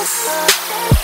Thank you.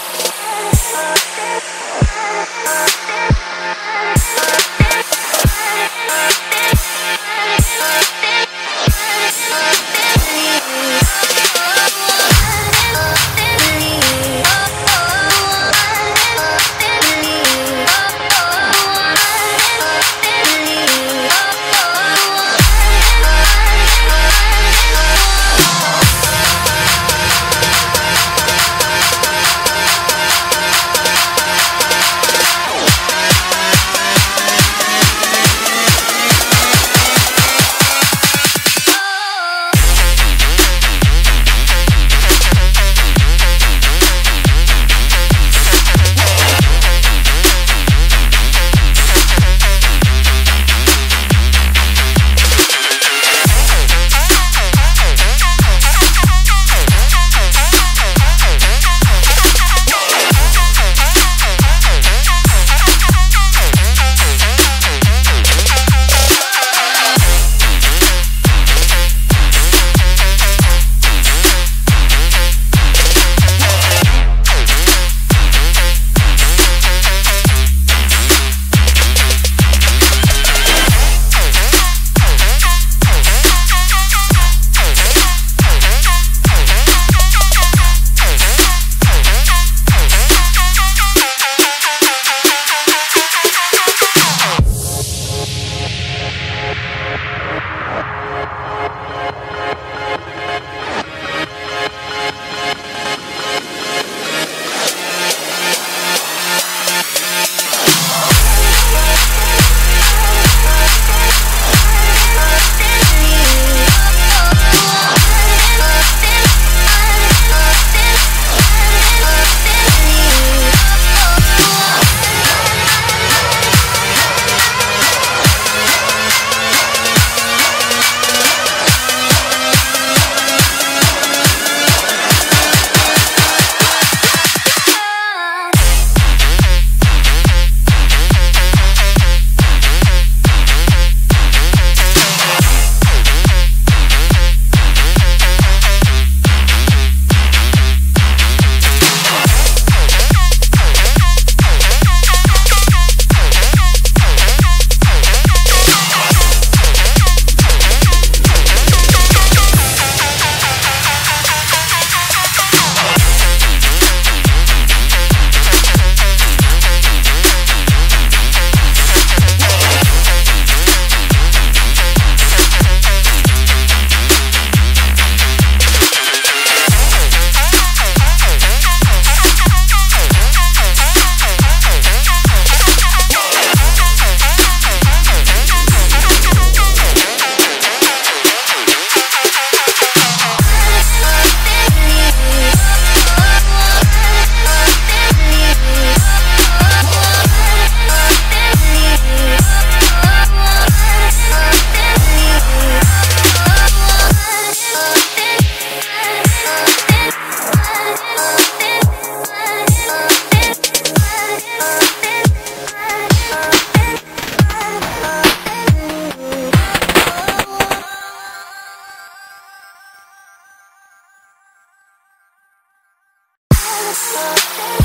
Thank